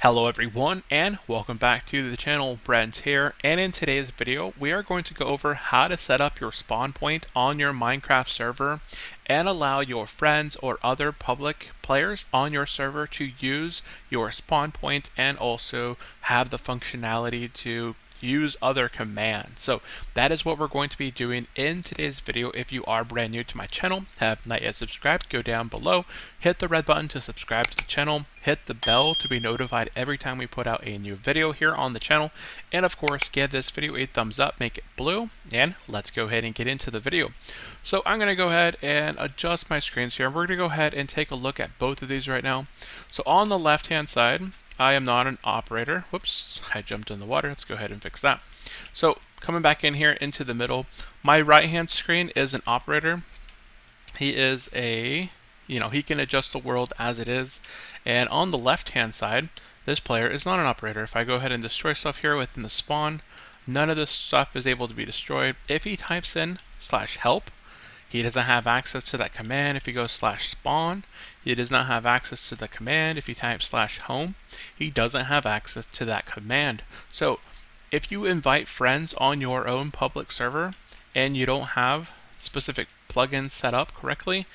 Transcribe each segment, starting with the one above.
Hello everyone and welcome back to the channel, Brent here, and in today's video we are going to go over how to set up your spawn point on your Minecraft server and allow your friends or other public players on your server to use your spawn point and also have the functionality to use other commands. So that is what we're going to be doing in today's video. If you are brand new to my channel, have not yet subscribed, go down below, hit the red button to subscribe to the channel, hit the bell to be notified every time we put out a new video here on the channel, and of course give this video a thumbs up, make it blue, and let's go ahead and get into the video. So I'm going to go ahead and adjust my screens here. We're going to go ahead and take a look at both of these right now. So on the left hand side, I am not an operator. Whoops, I jumped in the water. Let's go ahead and fix that. So coming back in here into the middle, my right hand screen is an operator. He is a, you know, he can adjust the world as it is. And on the left hand side, this player is not an operator. If I go ahead and destroy stuff here within the spawn, none of this stuff is able to be destroyed. If he types in slash help, he doesn't have access to that command if he goes slash spawn. He does not have access to the command if you type slash home. He doesn't have access to that command. So if you invite friends on your own public server and you don't have specific plugins set up correctly,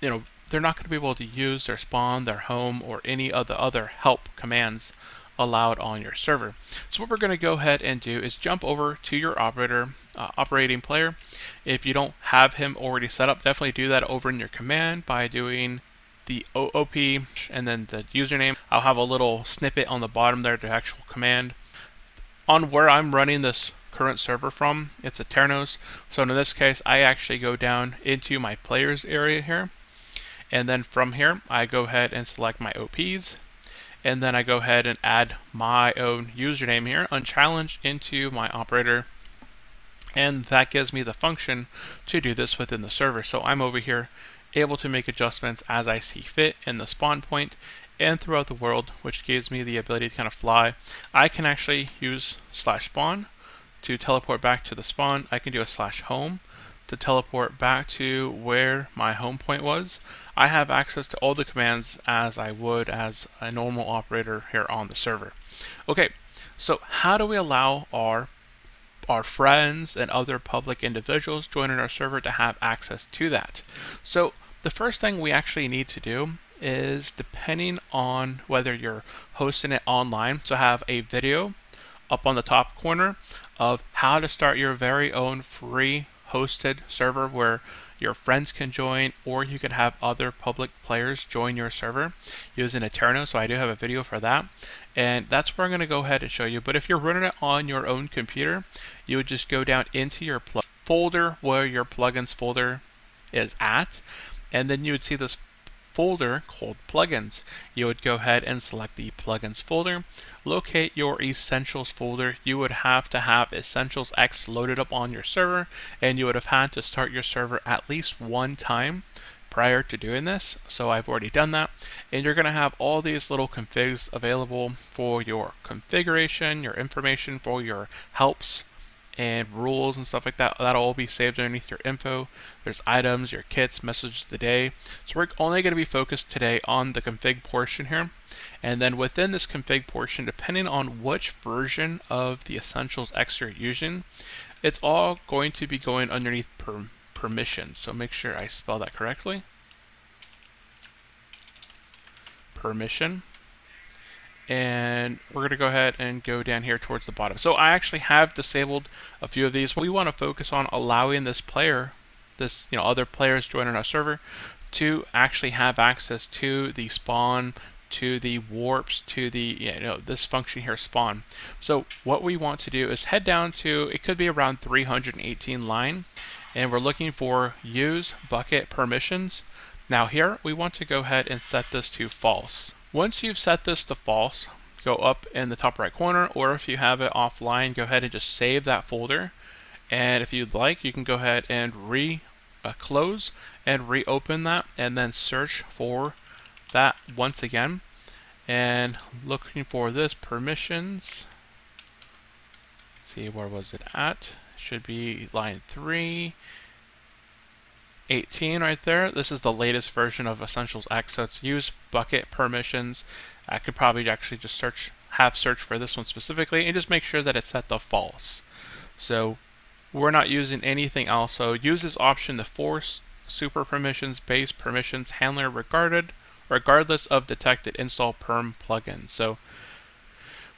you know, they're not going to be able to use their spawn, their home, or any of the other help commands allowed on your server. So what we're going to go ahead and do is jump over to your operator uh, operating player. If you don't have him already set up, definitely do that over in your command by doing the OOP and then the username. I'll have a little snippet on the bottom there, the actual command. On where I'm running this current server from, it's Aternos. So in this case, I actually go down into my players area here. And then from here, I go ahead and select my OPs and then I go ahead and add my own username here, unchallenged, into my operator and that gives me the function to do this within the server. So I'm over here able to make adjustments as I see fit in the spawn point and throughout the world, which gives me the ability to kind of fly. I can actually use slash spawn to teleport back to the spawn. I can do a slash home to teleport back to where my home point was. I have access to all the commands as I would as a normal operator here on the server. Okay, so how do we allow our our friends and other public individuals joining our server to have access to that? So the first thing we actually need to do is depending on whether you're hosting it online, so have a video up on the top corner of how to start your very own free hosted server where your friends can join or you can have other public players join your server using Aternos. So I do have a video for that. And that's where I'm going to go ahead and show you. But if you're running it on your own computer, you would just go down into your folder where your plugins folder is at. And then you would see this folder called plugins. You would go ahead and select the plugins folder, locate your essentials folder. You would have to have essentials X loaded up on your server and you would have had to start your server at least one time prior to doing this. So I've already done that. And you're going to have all these little configs available for your configuration, your information for your helps, and rules and stuff like that. That'll all be saved underneath your info. There's items, your kits, message of the day. So we're only going to be focused today on the config portion here. And then within this config portion, depending on which version of the Essentials X you're using, it's all going to be going underneath per permissions. So make sure I spell that correctly. Permission and we're going to go ahead and go down here towards the bottom. So I actually have disabled a few of these. We want to focus on allowing this player, this you know other players joining our server, to actually have access to the spawn, to the warps, to the you know this function here spawn. So what we want to do is head down to it could be around 318 line, and we're looking for use Bukkit permissions. Now here we want to go ahead and set this to false. Once you've set this to false, go up in the top right corner, or if you have it offline, go ahead and just save that folder. And if you'd like, you can go ahead and re-close and reopen that, and then search for that once again. And looking for this permissions, see where was it at? Should be line three. 18 right there. This is the latest version of Essentials X, so it's use Bukkit permissions. I could probably actually just search, have search for this one specifically, and just make sure that it's set to false. So we're not using anything else. So use this option to force super permissions, base permissions, handler regarded, regardless of detected install perm plugin. So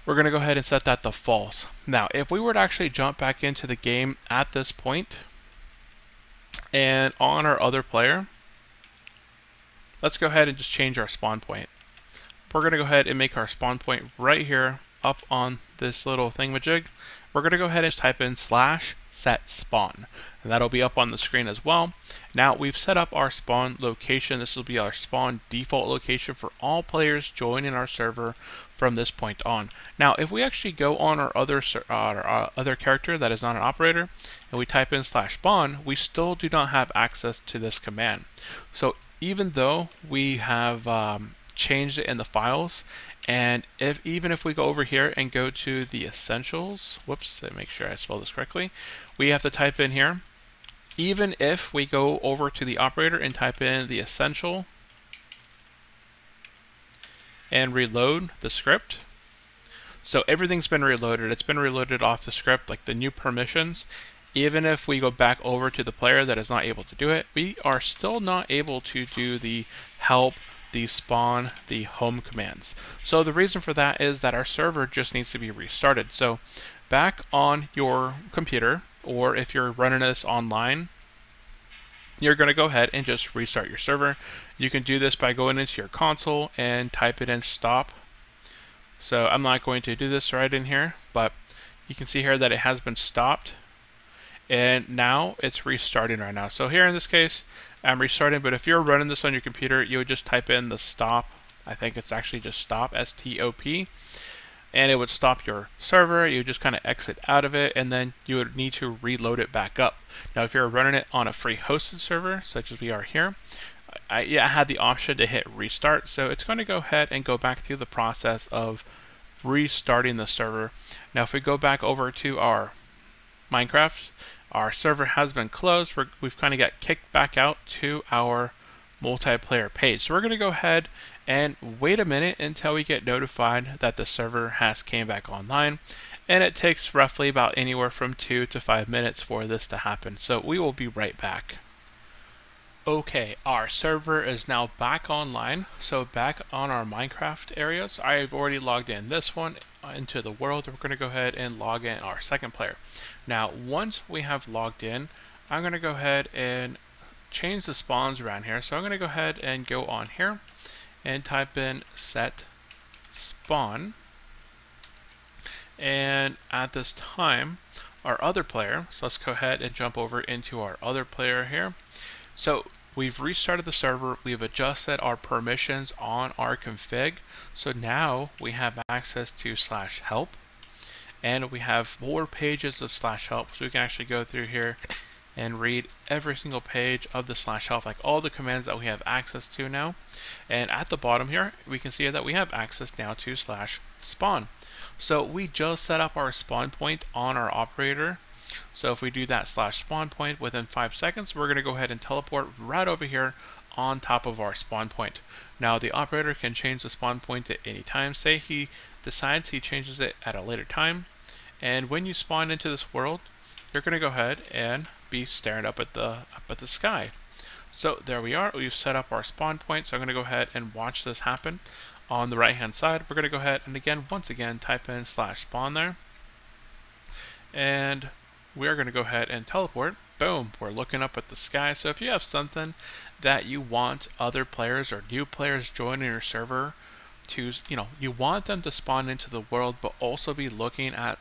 we're going to go ahead and set that to false. Now, if we were to actually jump back into the game at this point, and on our other player, let's go ahead and just change our spawn point. We're going to go ahead and make our spawn point right here up on this little thingamajig. We're going to go ahead and type in slash set spawn. And that'll be up on the screen as well. Now we've set up our spawn location. This will be our spawn default location for all players joining our server from this point on. Now if we actually go on our other uh, our uh, other character that is not an operator and we type in slash spawn, we still do not have access to this command. So even though we have um, changed it in the files. And if even if we go over here and go to the essentials, whoops, let me make sure I spell this correctly. We have to type in here, even if we go over to the operator and type in the essential and reload the script. So everything's been reloaded. It's been reloaded off the script, like the new permissions. Even if we go back over to the player that is not able to do it, we are still not able to do the help the spawn, the home commands. So the reason for that is that our server just needs to be restarted. So back on your computer, or if you're running this online, you're going to go ahead and just restart your server. You can do this by going into your console and type it in stop. So I'm not going to do this right in here, but you can see here that it has been stopped and now it's restarting right now. So here in this case, I'm restarting, but if you're running this on your computer, you would just type in the stop. I think it's actually just stop, S-T-O-P, and it would stop your server. You would just kind of exit out of it, and then you would need to reload it back up. Now, if you're running it on a free hosted server, such as we are here, I, yeah, I had the option to hit restart, so it's going to go ahead and go back through the process of restarting the server. Now, if we go back over to our Minecraft, our server has been closed. we have kind of got kicked back out to our multiplayer page. So we're going to go ahead and wait a minute until we get notified that the server has came back online. And it takes roughly about anywhere from two to five minutes for this to happen. So we will be right back. Okay, our server is now back online. So back on our Minecraft areas, I've already logged in this one uh, into the world. We're going to go ahead and log in our second player. Now, once we have logged in, I'm going to go ahead and change the spawns around here. So I'm going to go ahead and go on here and type in set spawn. And at this time, our other player, so let's go ahead and jump over into our other player here. So we've restarted the server, we've adjusted our permissions on our config. So now we have access to slash help. And we have more pages of slash help. So we can actually go through here and read every single page of the slash help like all the commands that we have access to now. And at the bottom here we can see that we have access now to slash spawn. So we just set up our spawn point on our operator so if we do that slash spawn point within five seconds we're going to go ahead and teleport right over here on top of our spawn point. Now the operator can change the spawn point at any time. Say he decides he changes it at a later time. And when you spawn into this world, you're going to go ahead and be staring up at the up at the sky. So there we are. We've set up our spawn point. So I'm going to go ahead and watch this happen. On the right hand side, we're going to go ahead and again, once again, type in slash spawn there. And we're going to go ahead and teleport. Boom, we're looking up at the sky. So if you have something that you want other players or new players joining your server to, you know, you want them to spawn into the world, but also be looking at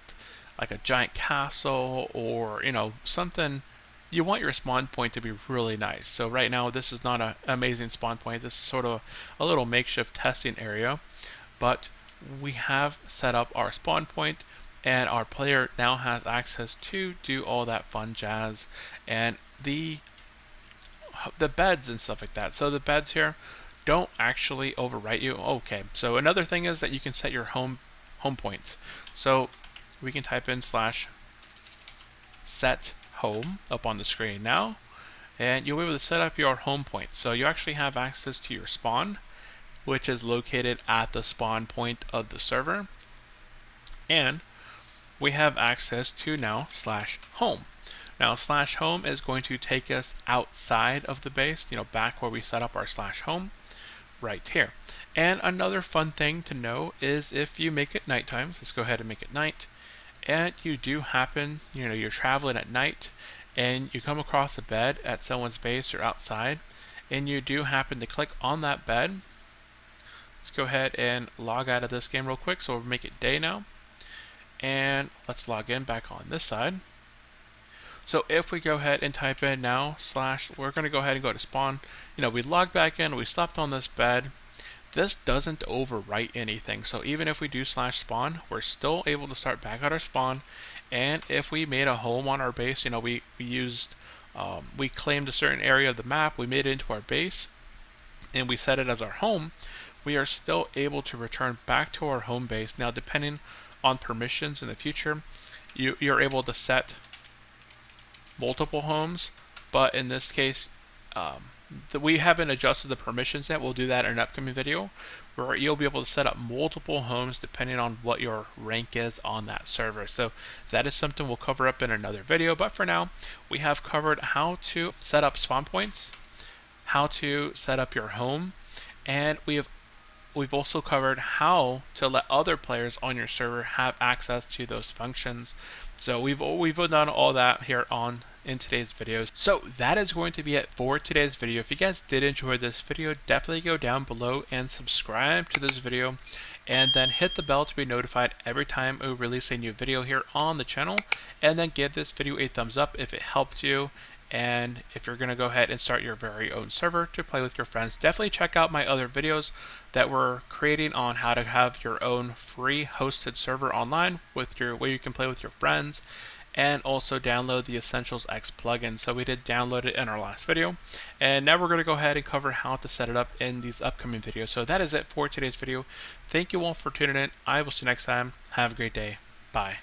like a giant castle or, you know, something you want your spawn point to be really nice. So right now this is not an amazing spawn point. This is sort of a little makeshift testing area, but we have set up our spawn point and our player now has access to do all that fun jazz and the the beds and stuff like that. So the beds here don't actually overwrite you. Okay, so another thing is that you can set your home home points. So we can type in slash set home up on the screen now and you'll be able to set up your home point. So you actually have access to your spawn, which is located at the spawn point of the server. And we have access to now slash home. Now slash home is going to take us outside of the base, you know, back where we set up our slash home right here. And another fun thing to know is if you make it nighttime, let's go ahead and make it night, and you do happen, you know, you're traveling at night and you come across a bed at someone's base or outside, and you do happen to click on that bed, let's go ahead and log out of this game real quick. So we'll make it day now. And let's log in back on this side. So if we go ahead and type in now slash, we're going to go ahead and go to spawn. You know, we log back in, we slept on this bed. This doesn't overwrite anything. So even if we do slash spawn, we're still able to start back at our spawn. And if we made a home on our base, you know, we, we used, um, we claimed a certain area of the map, we made it into our base, and we set it as our home, we are still able to return back to our home base. Now, depending on permissions in the future, you, you're able to set multiple homes, but in this case, um, the, we haven't adjusted the permissions yet. We'll do that in an upcoming video where you'll be able to set up multiple homes depending on what your rank is on that server. So that is something we'll cover up in another video. But for now, we have covered how to set up spawn points, how to set up your home, and we have we've also covered how to let other players on your server have access to those functions. So we've we've done all that here on in today's videos. So that is going to be it for today's video. If you guys did enjoy this video, definitely go down below and subscribe to this video and then hit the bell to be notified every time we release a new video here on the channel and then give this video a thumbs up if it helped you and if you're going to go ahead and start your very own server to play with your friends definitely check out my other videos that we're creating on how to have your own free hosted server online with your where you can play with your friends and also download the Essentials X plugin. So we did download it in our last video. And now we're going to go ahead and cover how to set it up in these upcoming videos. So that is it for today's video. Thank you all for tuning in. I will see you next time. Have a great day. Bye.